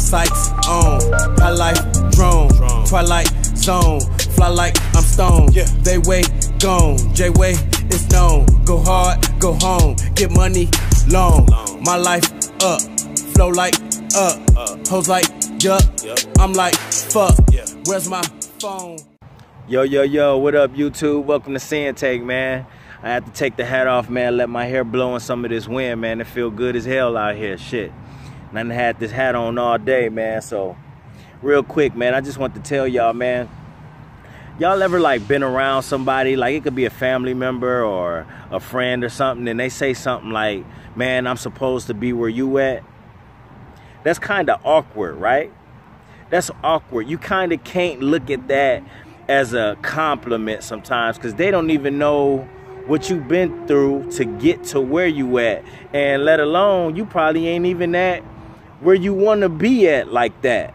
sights on. High life drone, twilight zone. Fly like I'm stoned. Yeah. They way gone. J way is known. Go hard, go home. Get money long. Long. My life up. Flow like up. Hoes like yup. Yup. I'm like fuck. Yeah. Where's my phone? Yo, yo, yo, what up, YouTube? Welcome to Sinn-Take, man. I had to take the hat off, man, let my hair blow in some of this wind, man. It feel good as hell out here, shit. And I had this hat on all day, man, so real quick, man, I just want to tell y'all, man, y'all ever like been around somebody, like it could be a family member or a friend or something, and they say something like, man, I'm supposed to be where you at? That's kind of awkward, right? That's awkward. You kind of can't look at that as a compliment sometimes because they don't even know what you've been through to get to where you at. And let alone, you probably ain't even at where you want to be at like that.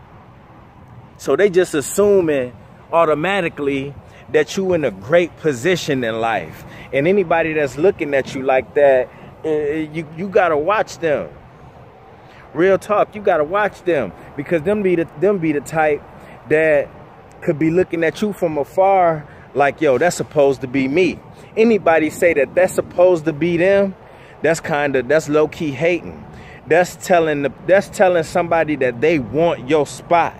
So they just assuming automatically that you in a great position in life. And anybody that's looking at you like that, eh, you, you got to watch them. Real talk, you gotta watch them because them be the them be the type that could be looking at you from afar like, yo, that's supposed to be me. Anybody say that that's supposed to be them, that's kind of that's low key hating. That's telling the that's telling somebody that they want your spot.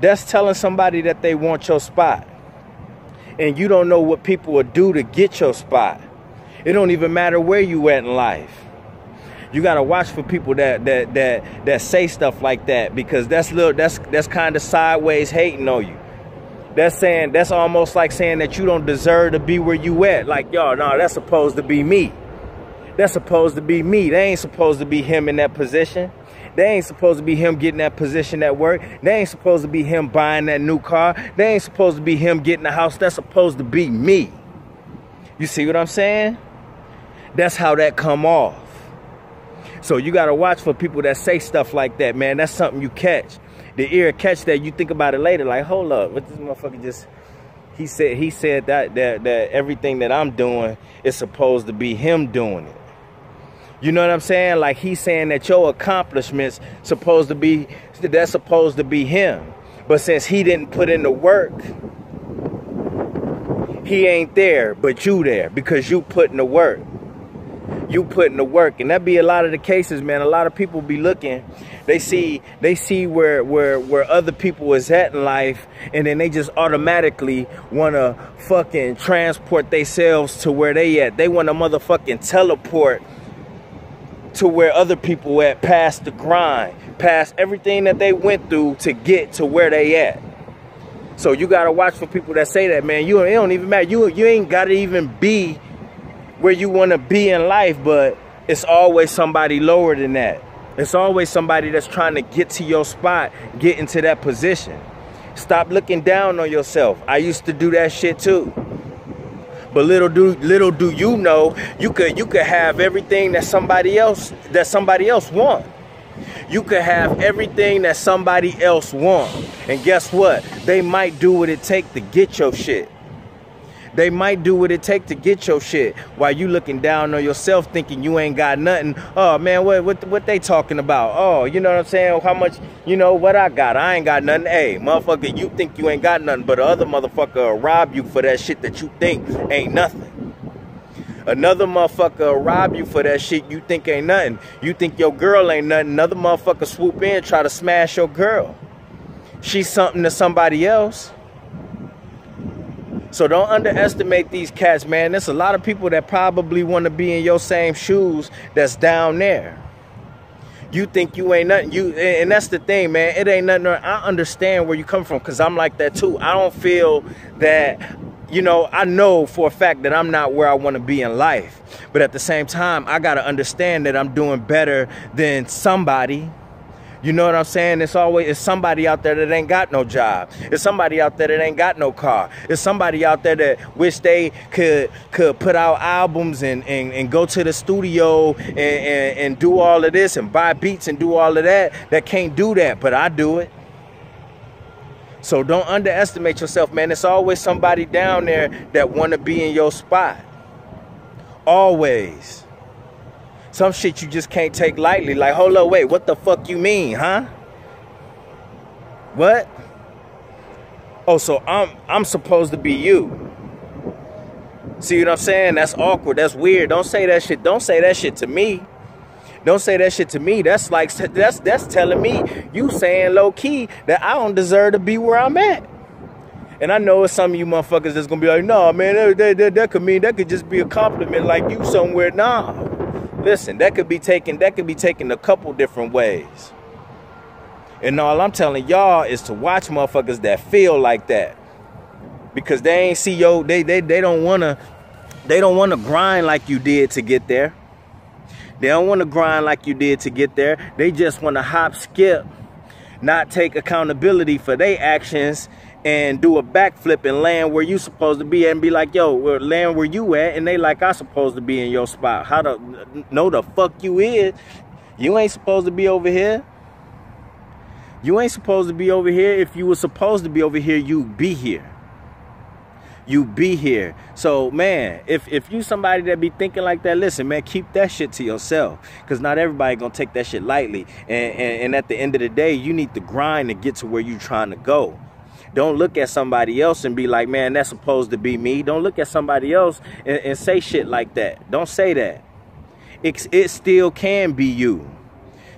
That's telling somebody that they want your spot. And you don't know what people will do to get your spot. It don't even matter where you at in life you gotta watch for people that that that that say stuff like that because that's little that's that's kind of sideways hating on you. That's saying that's almost like saying that you don't deserve to be where you at. Like y'all, no, that's supposed to be me. That's supposed to be me. They ain't supposed to be him in that position. They ain't supposed to be him getting that position at work. They ain't supposed to be him buying that new car. They ain't supposed to be him getting a house. That's supposed to be me. You see what I'm saying? That's how that come off. So you gotta watch for people that say stuff like that, man. That's something you catch. The ear catch that you think about it later, like, hold up, what this motherfucker just he said he said that that that everything that I'm doing is supposed to be him doing it. You know what I'm saying? Like he's saying that your accomplishments supposed to be that's supposed to be him. But since he didn't put in the work, he ain't there, but you there because you put in the work. You put in the work. And that be a lot of the cases man. A lot of people be looking. They see they see where where where other people is at in life and then they just automatically want to fucking transport themselves to where they at. They want to motherfucking teleport to where other people at past the grind past everything that they went through to get to where they at so you got to watch for people that say that man you it don't even matter you you ain't got to even be where you want to be in life, but it's always somebody lower than that. It's always somebody that's trying to get to your spot, get into that position. Stop looking down on yourself. I used to do that shit too. But little do little do you know, you could you could have everything that somebody else that somebody else want. You could have everything that somebody else want. And guess what? They might do what it take to get your shit. They might do what it take to get your shit while you looking down on yourself thinking you ain't got nothing. Oh man, what what what they talking about? Oh, you know what I'm saying? How much, you know, what I got? I ain't got nothing. Hey, motherfucker, you think you ain't got nothing, but the other motherfucker will rob you for that shit that you think ain't nothing. Another motherfucker will rob you for that shit you think ain't nothing. You think your girl ain't nothing. Another motherfucker swoop in, try to smash your girl. She's something to somebody else. So don't underestimate these cats, man. There's a lot of people that probably want to be in your same shoes that's down there. You think you ain't nothing. You and that's the thing, man. It ain't nothing. I understand where you come from because I'm like that too. I don't feel that you know, I know for a fact that I'm not where I want to be in life. But at the same time, I got to understand that I'm doing better than somebody. You know what I'm saying? It's always it's somebody out there that ain't got no job. It's somebody out there that ain't got no car. It's somebody out there that wish they could could put out albums and and, and go to the studio and, and, and do all of this and buy beats and do all of that. That can't do that, but I do it. So don't underestimate yourself, man. It's always somebody down there that want to be in your spot. Always. Some shit you just can't take lightly. Like, hold up, wait, what the fuck you mean, huh? What? Oh, so I'm I'm supposed to be you. See what I'm saying? That's awkward. That's weird. Don't say that shit. Don't say that shit to me. Don't say that shit to me. That's like that's that's telling me you saying low key that I don't deserve to be where I'm at. And I know some of you motherfuckers that's gonna be like, no, man, that, that, that could mean that could just be a compliment like you somewhere. Nah. Listen, that could be taken, that could be taken a couple different ways. And all I'm telling y'all is to watch motherfuckers that feel like that. Because they ain't see yo, they they they don't wanna they don't wanna grind like you did to get there. They don't wanna grind like you did to get there. They just wanna hop, skip, not take accountability for their actions and do a backflip and land where you supposed to be and be like, yo, well, land where you at, and they like I supposed to be in your spot. How the know the fuck you is? You ain't supposed to be over here. You ain't supposed to be over here. If you were supposed to be over here, you be here. You be here. So man, if if you somebody that be thinking like that, listen, man, keep that shit to yourself. Cause not everybody gonna take that shit lightly. And, and, and at the end of the day, you need to grind to get to where you trying to go. Don't look at somebody else and be like, man, that's supposed to be me. Don't look at somebody else and, and say shit like that. Don't say that. It, it still can be you.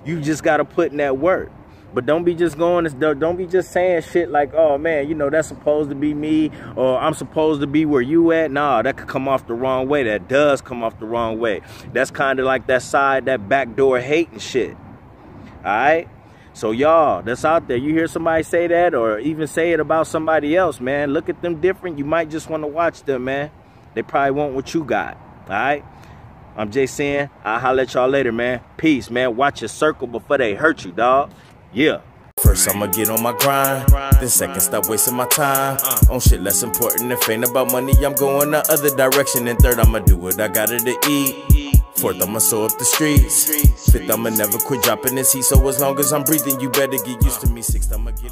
You just got to put in that work. But don't be just going, don't be just saying shit like, oh man, you know, that's supposed to be me or I'm supposed to be where you at. Nah, that could come off the wrong way. That does come off the wrong way. That's kind of like that side, that backdoor hating shit. All right? So y'all that's out there, you hear somebody say that or even say it about somebody else, man, look at them different. You might just want to watch them, man. They probably want what you got, all right? I'm Jay Sin. I'll holler at y'all later, man. Peace, man. Watch your circle before they hurt you, dog. Yeah. First, I'ma get on my grind. Then, second, stop wasting my time uh. on shit less important. If ain't about money, I'm going the other direction. And third, I'ma do what I gotta to eat. Fourth, I'ma sew up the streets. Fifth, I'ma never quit dropping this heat. So as long as I'm breathing, you better get used to me. Sixth, I'ma get